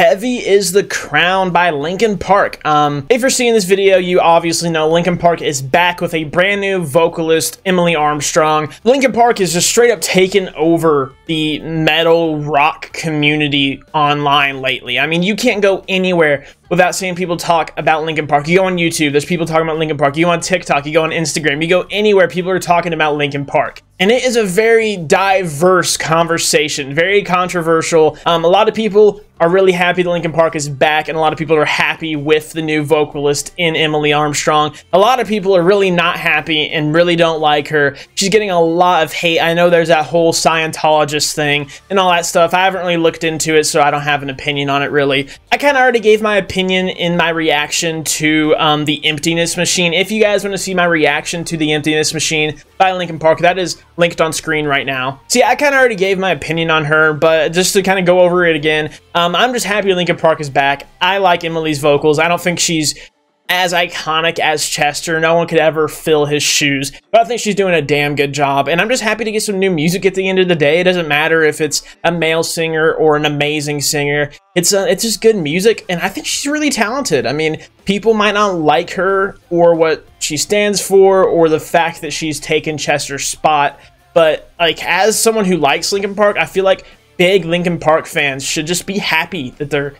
Heavy is the Crown by Linkin Park. Um, if you're seeing this video, you obviously know Linkin Park is back with a brand new vocalist, Emily Armstrong. Linkin Park is just straight up taken over the metal rock community online lately. I mean, you can't go anywhere without seeing people talk about Linkin Park. You go on YouTube, there's people talking about Linkin Park. You go on TikTok, you go on Instagram, you go anywhere, people are talking about Linkin Park. And it is a very diverse conversation, very controversial. Um, a lot of people are really happy that Linkin Park is back, and a lot of people are happy with the new vocalist in Emily Armstrong. A lot of people are really not happy and really don't like her. She's getting a lot of hate. I know there's that whole Scientologist thing and all that stuff. I haven't really looked into it, so I don't have an opinion on it really. I kind of already gave my opinion in my reaction to um, The Emptiness Machine. If you guys want to see my reaction to The Emptiness Machine by Linkin Park, that is linked on screen right now. See, I kind of already gave my opinion on her, but just to kind of go over it again, um, I'm just happy Linkin Park is back. I like Emily's vocals. I don't think she's as iconic as Chester. No one could ever fill his shoes. But I think she's doing a damn good job. And I'm just happy to get some new music at the end of the day. It doesn't matter if it's a male singer or an amazing singer. It's uh, it's just good music. And I think she's really talented. I mean, people might not like her or what she stands for or the fact that she's taken Chester's spot. But like as someone who likes Linkin Park, I feel like big Linkin Park fans should just be happy that they're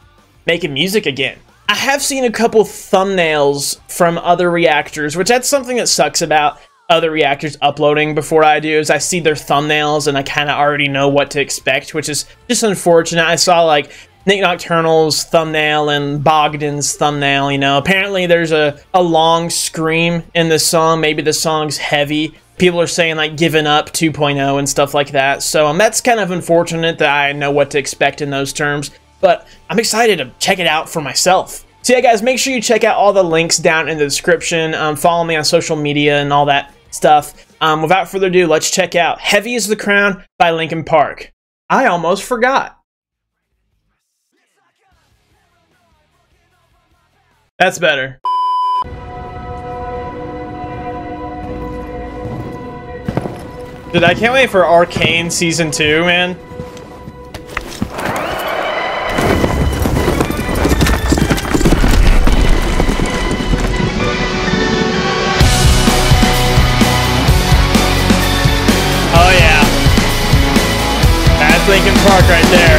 making music again. I have seen a couple thumbnails from other reactors, which that's something that sucks about other reactors uploading before I do is I see their thumbnails and I kind of already know what to expect, which is just unfortunate. I saw like Nik Nocturnal's thumbnail and Bogdan's thumbnail, you know. Apparently there's a, a long scream in the song. Maybe the song's heavy people are saying like giving up 2.0 and stuff like that. So um, that's kind of unfortunate that I know what to expect in those terms. But I'm excited to check it out for myself. So yeah, guys, make sure you check out all the links down in the description. Um, follow me on social media and all that stuff. Um, without further ado, let's check out Heavy is the Crown by Linkin Park. I almost forgot. That's better. Dude, I can't wait for Arcane Season 2, man. That's Linkin Park right there.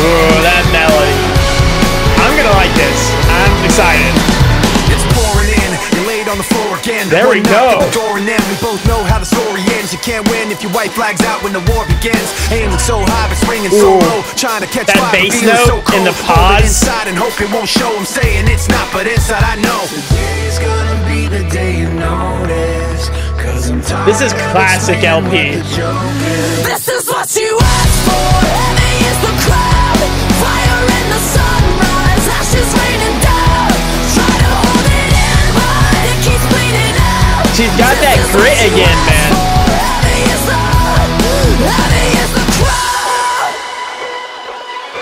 Ooh, that melody. I'm gonna like this. I'm excited on the floor again. There we go. The door and then we both know how the story ends. You can't win if your white flag's out when the war begins. Aiming so high, but swinging so low. Trying to catch that fire, bass note so cold. in the pause. Inside and hope it won't show. I'm saying it's not, but inside I know. Today's gonna be the day you notice. This is classic LP. This is what you asked for. Heavy is the crown. Fire in the sunrise. Ashes raining down. Try to hold it in, but it keeps bleeding out. She's got that grit again, man.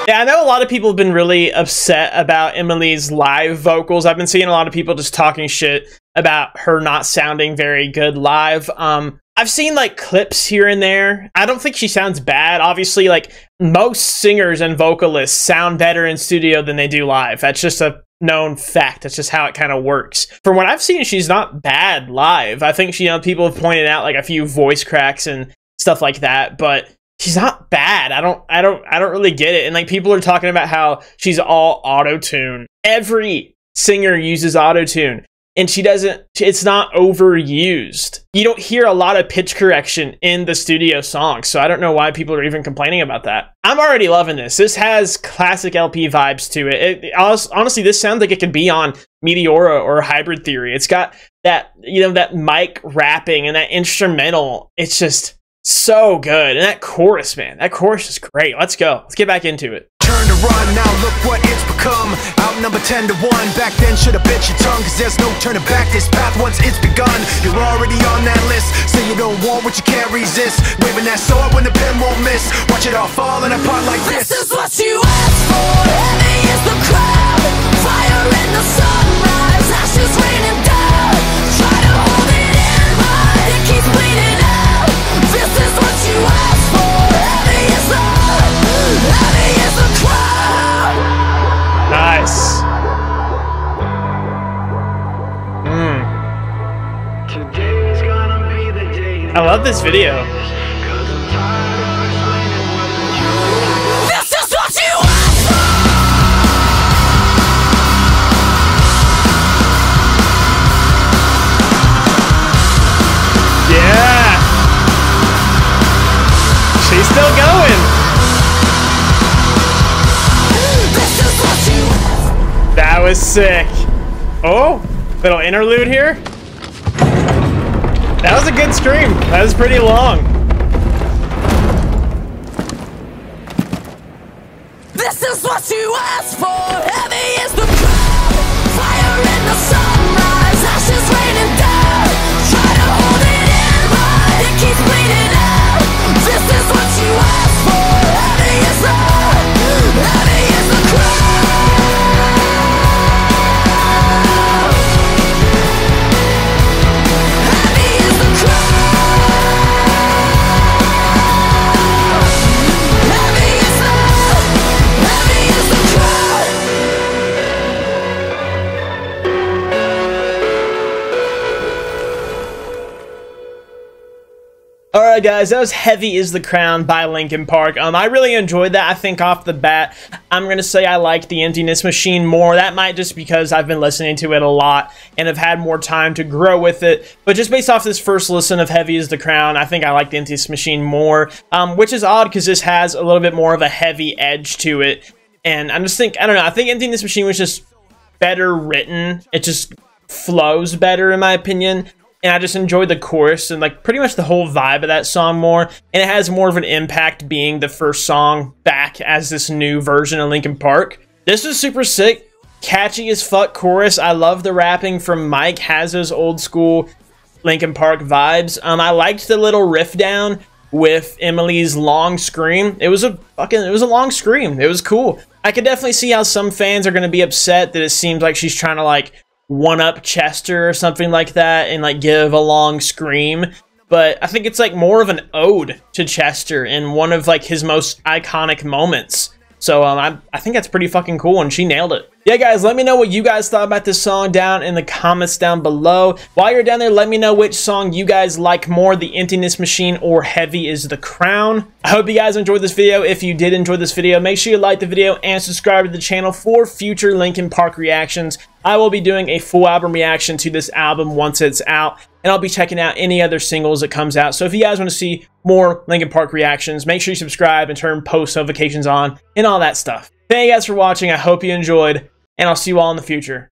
Yeah, I know a lot of people have been really upset about Emily's live vocals. I've been seeing a lot of people just talking shit about her not sounding very good live. Um, I've seen like clips here and there. I don't think she sounds bad. Obviously, like most singers and vocalists sound better in studio than they do live. That's just a known fact. That's just how it kind of works. From what I've seen, she's not bad live. I think she, you know, people have pointed out like a few voice cracks and stuff like that, but she's not bad. I don't I don't I don't really get it. And like people are talking about how she's all auto tune. Every singer uses auto tune and she doesn't it's not overused. You don't hear a lot of pitch correction in the studio songs. So I don't know why people are even complaining about that. I'm already loving this. This has classic LP vibes to it. it honestly this sounds like it could be on Meteora or Hybrid Theory. It's got that you know that Mike rapping and that instrumental. It's just so good. And that chorus, man, that chorus is great. Let's go. Let's get back into it. Turn to run, now look what it's become. Outnumber 10 to 1. Back then, should've bit your tongue, cause there's no turning back. This path, once it's begun, you're already on that list. Say you don't want what you can't resist. Waving that sword when the pen won't miss. Watch it all falling apart like this. This is what you asked love this video. Yeah! She's still going! That was sick. Oh, little interlude here. That was a good stream. That was pretty long. This is what you asked for. Alright guys, that was Heavy is the Crown by Linkin Park. Um, I really enjoyed that. I think off the bat, I'm going to say I like the Emptiness Machine more. That might just because I've been listening to it a lot and have had more time to grow with it. But just based off this first listen of Heavy is the Crown, I think I like the Emptiness Machine more. Um, which is odd because this has a little bit more of a heavy edge to it. And I just think, I don't know, I think Emptiness Machine was just better written. It just flows better in my opinion. And I just enjoyed the chorus and like pretty much the whole vibe of that song more. And it has more of an impact being the first song back as this new version of Linkin Park. This is super sick. Catchy as fuck chorus. I love the rapping from Mike. Has old school Linkin Park vibes. Um, I liked the little riff down with Emily's long scream. It was a fucking it was a long scream. It was cool. I could definitely see how some fans are gonna be upset that it seems like she's trying to like one up Chester or something like that and like give a long scream. But I think it's like more of an ode to Chester and one of like his most iconic moments. So um, I, I think that's pretty fucking cool, and she nailed it. Yeah, guys, let me know what you guys thought about this song down in the comments down below. While you're down there, let me know which song you guys like more, The Emptiness Machine or Heavy is the Crown. I hope you guys enjoyed this video. If you did enjoy this video, make sure you like the video and subscribe to the channel for future Linkin Park reactions. I will be doing a full album reaction to this album once it's out, and I'll be checking out any other singles that comes out. So if you guys want to see more Linkin Park reactions, make sure you subscribe and turn post notifications on and all that stuff. Thank you guys for watching. I hope you enjoyed, and I'll see you all in the future.